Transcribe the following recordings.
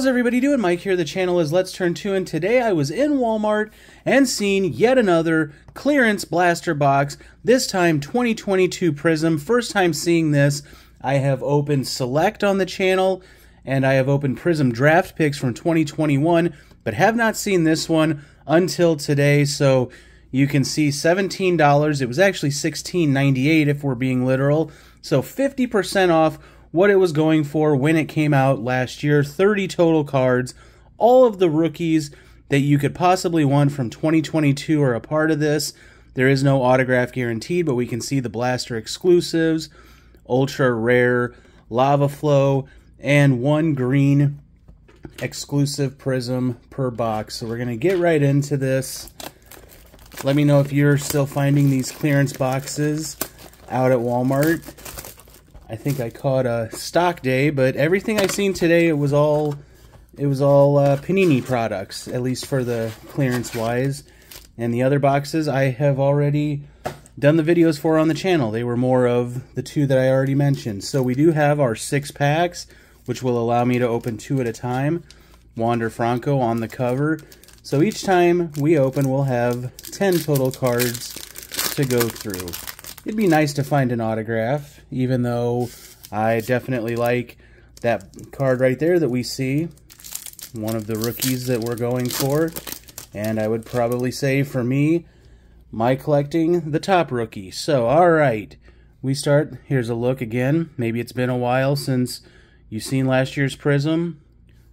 How's everybody doing? Mike here. The channel is Let's Turn 2, and today I was in Walmart and seen yet another clearance blaster box, this time 2022 Prizm. First time seeing this. I have opened Select on the channel, and I have opened Prizm Draft Picks from 2021, but have not seen this one until today, so you can see $17. It was actually $16.98 if we're being literal, so 50% off what it was going for when it came out last year 30 total cards. All of the rookies that you could possibly want from 2022 are a part of this. There is no autograph guaranteed, but we can see the blaster exclusives, ultra rare, lava flow, and one green exclusive prism per box. So we're going to get right into this. Let me know if you're still finding these clearance boxes out at Walmart. I think I caught a stock day, but everything I seen today it was all it was all uh, Panini products, at least for the clearance wise. And the other boxes I have already done the videos for on the channel. They were more of the two that I already mentioned. So we do have our six packs, which will allow me to open two at a time. Wander Franco on the cover. So each time we open, we'll have 10 total cards to go through. It'd be nice to find an autograph, even though I definitely like that card right there that we see. One of the rookies that we're going for. And I would probably say for me, my collecting, the top rookie. So, alright. We start, here's a look again. Maybe it's been a while since you've seen last year's Prizm.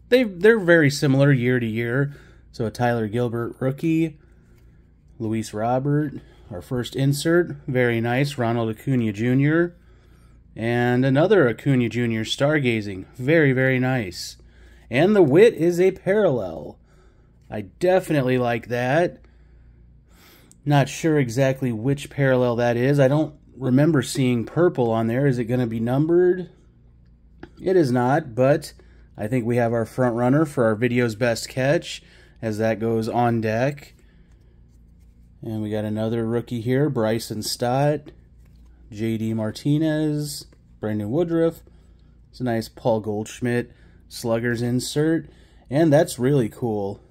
They, they're very similar year to year. So a Tyler Gilbert rookie, Luis Robert, our first insert, very nice, Ronald Acuna Jr. And another Acuna Jr. stargazing, very, very nice. And the Witt is a parallel. I definitely like that. Not sure exactly which parallel that is. I don't remember seeing purple on there. Is it going to be numbered? It is not, but I think we have our front runner for our video's best catch as that goes on deck. And we got another rookie here, Bryson Stott, J.D. Martinez, Brandon Woodruff. It's a nice Paul Goldschmidt Sluggers insert. And that's really cool.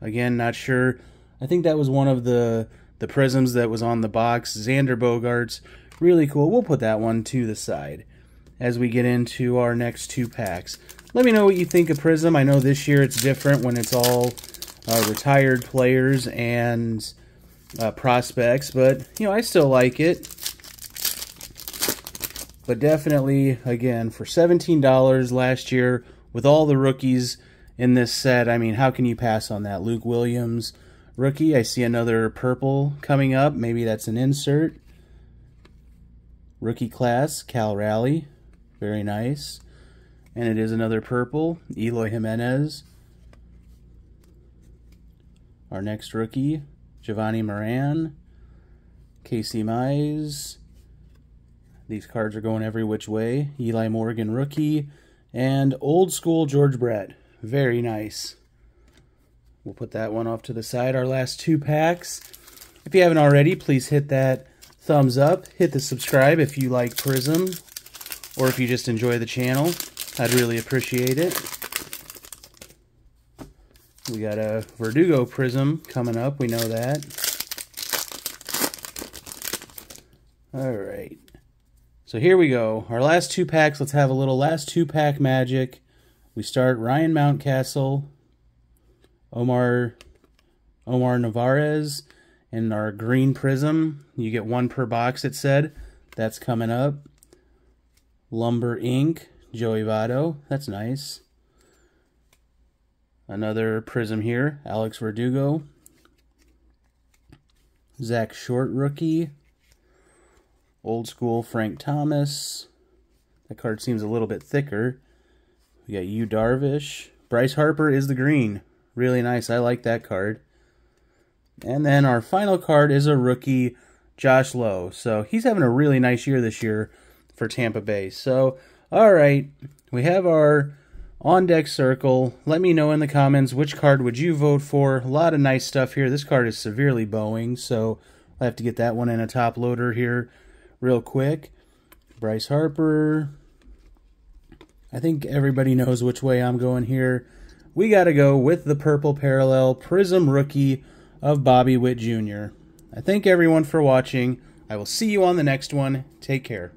Again, not sure. I think that was one of the, the Prizms that was on the box. Xander Bogaerts. Really cool. We'll put that one to the side as we get into our next two packs. Let me know what you think of Prizm. I know this year it's different when it's all uh, retired players and uh, prospects, but you know I still like it. But definitely, again, for $17 last year with all the rookies in this set, I mean, how can you pass on that? Luke Williams, rookie. I see another purple coming up. Maybe that's an insert. Rookie class, Cal Raleigh. Very nice. And it is another purple, Eloy Jimenez. Our next rookie, Jovani Moran, Casey Mize. These cards are going every which way. Eli Morgan, rookie. And old school George Brett. Very nice. We'll put that one off to the side. Our last two packs. If you haven't already, please hit that thumbs up. Hit the subscribe if you like Prizm or if you just enjoy the channel. I'd really appreciate it. We got a Verdugo Prizm coming up. We know that. All right. So here we go. Our last two packs. Let's have a little last two pack magic. We start Ryan Mountcastle, Omar, Omar Narvaez, and our green prism. You get one per box, it said. That's coming up. Lumber Inc., Joey Votto. That's nice. Another prism here, Alex Verdugo. Zach Short rookie. Old school Frank Thomas. That card seems a little bit thicker. We got Yu Darvish. Bryce Harper is the green. Really nice. I like that card. And then our final card is a rookie, Josh Lowe. So he's having a really nice year this year for Tampa Bay. So, all right, we have our on deck circle. Let me know in the comments which card would you vote for. A lot of nice stuff here. This card is severely bowing, so I have to get that one in a top loader here real quick. Bryce Harper, I think everybody knows which way I'm going here. We got to go with the purple parallel Prizm rookie of Bobby Witt Jr. I thank everyone for watching. I will see you on the next one. Take care.